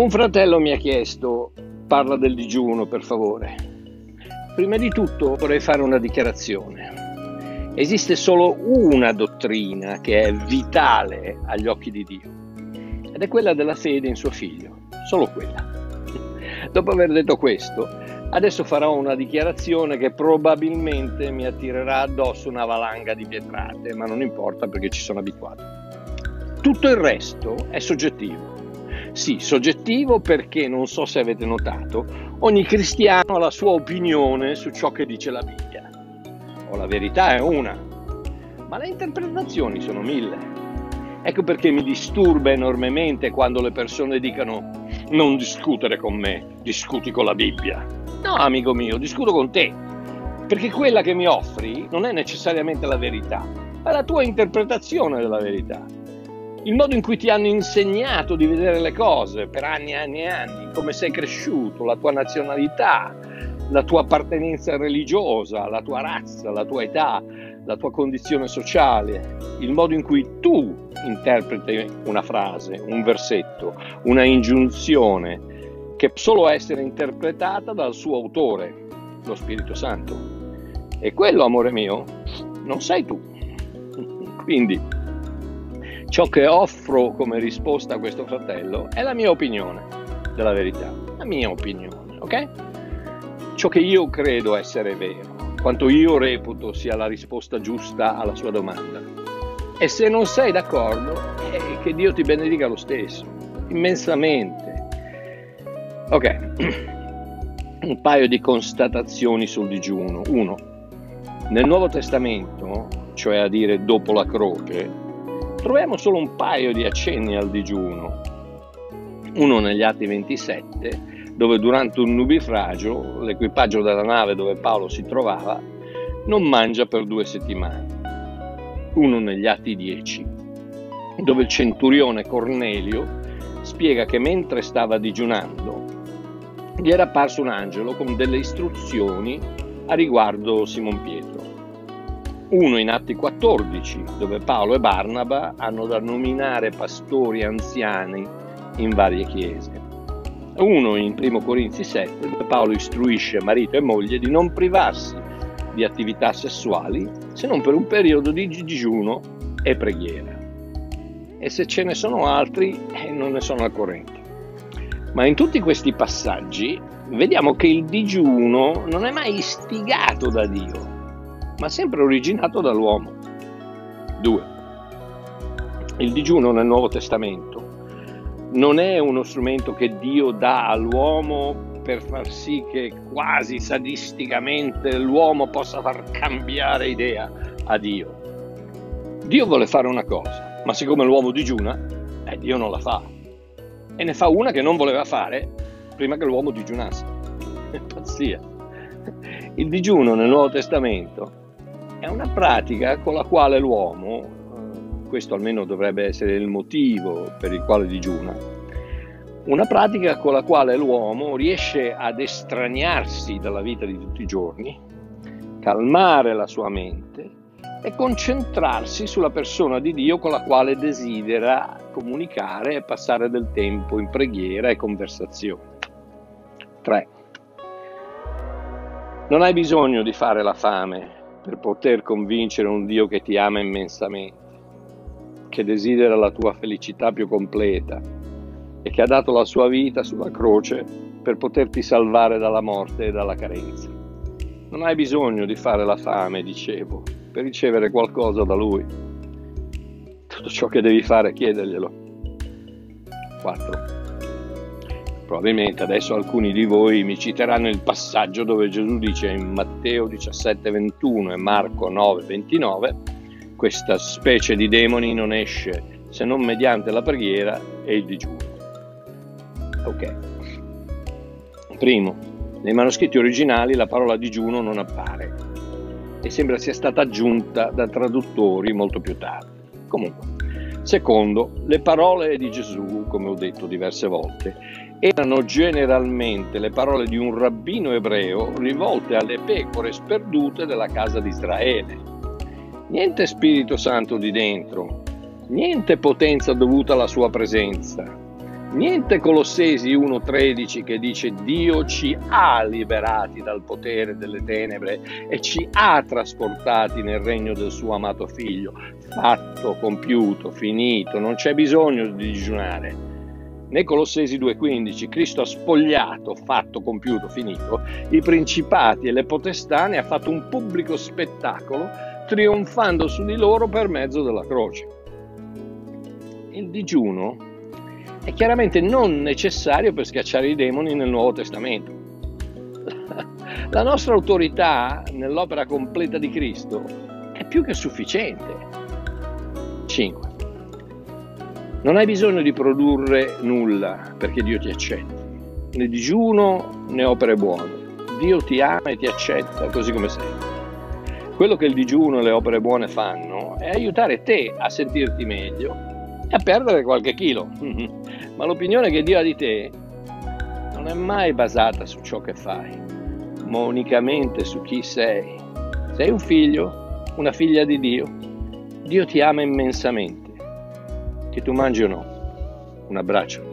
Un fratello mi ha chiesto, parla del digiuno per favore. Prima di tutto vorrei fare una dichiarazione. Esiste solo una dottrina che è vitale agli occhi di Dio ed è quella della fede in suo figlio, solo quella. Dopo aver detto questo, adesso farò una dichiarazione che probabilmente mi attirerà addosso una valanga di pietrate, ma non importa perché ci sono abituato. Tutto il resto è soggettivo sì, soggettivo perché non so se avete notato, ogni cristiano ha la sua opinione su ciò che dice la Bibbia. O la verità è una, ma le interpretazioni sono mille. Ecco perché mi disturba enormemente quando le persone dicono non discutere con me, discuti con la Bibbia. No, amico mio, discuto con te, perché quella che mi offri non è necessariamente la verità, è la tua interpretazione della verità il modo in cui ti hanno insegnato di vedere le cose per anni e anni e anni, come sei cresciuto, la tua nazionalità, la tua appartenenza religiosa, la tua razza, la tua età, la tua condizione sociale, il modo in cui tu interpreti una frase, un versetto, una ingiunzione che solo essere interpretata dal suo autore, lo Spirito Santo. E quello, amore mio, non sei tu. Quindi Ciò che offro come risposta a questo fratello è la mia opinione della verità, la mia opinione, ok? Ciò che io credo essere vero, quanto io reputo sia la risposta giusta alla sua domanda. E se non sei d'accordo, eh, che Dio ti benedica lo stesso, immensamente. Ok, un paio di constatazioni sul digiuno. Uno, nel Nuovo Testamento, cioè a dire dopo la croce, troviamo solo un paio di accenni al digiuno. Uno negli Atti 27, dove durante un nubifragio l'equipaggio della nave dove Paolo si trovava non mangia per due settimane. Uno negli Atti 10, dove il centurione Cornelio spiega che mentre stava digiunando gli era apparso un angelo con delle istruzioni a riguardo Simon Pietro uno in Atti 14, dove Paolo e Barnaba hanno da nominare pastori anziani in varie chiese. Uno in 1 Corinzi 7, dove Paolo istruisce marito e moglie di non privarsi di attività sessuali se non per un periodo di digiuno e preghiera. E se ce ne sono altri, eh, non ne sono al corrente. Ma in tutti questi passaggi vediamo che il digiuno non è mai istigato da Dio, ma sempre originato dall'uomo. 2. Il digiuno nel Nuovo Testamento non è uno strumento che Dio dà all'uomo per far sì che quasi sadisticamente l'uomo possa far cambiare idea a Dio. Dio vuole fare una cosa, ma siccome l'uomo digiuna, eh, Dio non la fa. E ne fa una che non voleva fare prima che l'uomo digiunasse. È pazzia. Il digiuno nel Nuovo Testamento è una pratica con la quale l'uomo, eh, questo almeno dovrebbe essere il motivo per il quale digiuna, una pratica con la quale l'uomo riesce ad estraniarsi dalla vita di tutti i giorni, calmare la sua mente e concentrarsi sulla persona di Dio con la quale desidera comunicare e passare del tempo in preghiera e conversazione. 3. Non hai bisogno di fare la fame per poter convincere un Dio che ti ama immensamente, che desidera la tua felicità più completa e che ha dato la sua vita sulla croce per poterti salvare dalla morte e dalla carenza. Non hai bisogno di fare la fame, dicevo, per ricevere qualcosa da Lui. Tutto ciò che devi fare è chiederglielo. 4. Probabilmente adesso alcuni di voi mi citeranno il passaggio dove Gesù dice in Matteo 17:21 e Marco 9:29 questa specie di demoni non esce se non mediante la preghiera e il digiuno. Ok. Primo, nei manoscritti originali la parola digiuno non appare e sembra sia stata aggiunta da traduttori molto più tardi. Comunque, secondo, le parole di Gesù, come ho detto diverse volte, erano generalmente le parole di un rabbino ebreo rivolte alle pecore sperdute della casa di Israele. Niente Spirito Santo di dentro, niente potenza dovuta alla sua presenza, Niente Colossesi 1.13 che dice Dio ci ha liberati dal potere delle tenebre e ci ha trasportati nel regno del suo amato figlio. Fatto, compiuto, finito, non c'è bisogno di digiunare. Né Colossesi 2.15 Cristo ha spogliato, fatto, compiuto, finito, i principati e le potestà, ne ha fatto un pubblico spettacolo, trionfando su di loro per mezzo della croce. Il digiuno è chiaramente non necessario per schiacciare i demoni nel Nuovo Testamento. La nostra autorità nell'opera completa di Cristo è più che sufficiente. 5. Non hai bisogno di produrre nulla perché Dio ti accetta, né digiuno né opere buone. Dio ti ama e ti accetta così come sei. Quello che il digiuno e le opere buone fanno è aiutare te a sentirti meglio e a perdere qualche chilo. Ma l'opinione che Dio ha di te non è mai basata su ciò che fai, ma unicamente su chi sei. Sei un figlio, una figlia di Dio. Dio ti ama immensamente. Che tu mangi o no. Un abbraccio.